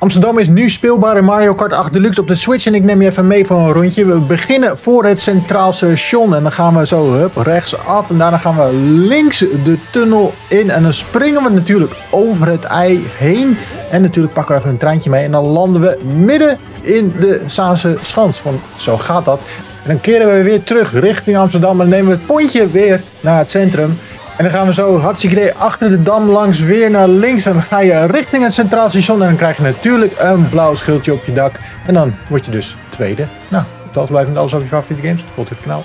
Amsterdam is nu speelbaar in Mario Kart 8 Deluxe op de Switch en ik neem je even mee voor een rondje. We beginnen voor het Centraal Station en dan gaan we zo hup, rechtsaf en daarna gaan we links de tunnel in en dan springen we natuurlijk over het ei heen. En natuurlijk pakken we even een treintje mee en dan landen we midden in de Zaanse Schans. Van, zo gaat dat. En dan keren we weer terug richting Amsterdam en nemen we het pontje weer naar het centrum. En dan gaan we zo hartstikke idee achter de dam langs weer naar links. Dan ga je richting het Centraal Station. En dan krijg je natuurlijk een blauw schildje op je dak. En dan word je dus tweede. Nou, tot blijven met alles over je favoriete games. Tot dit kanaal.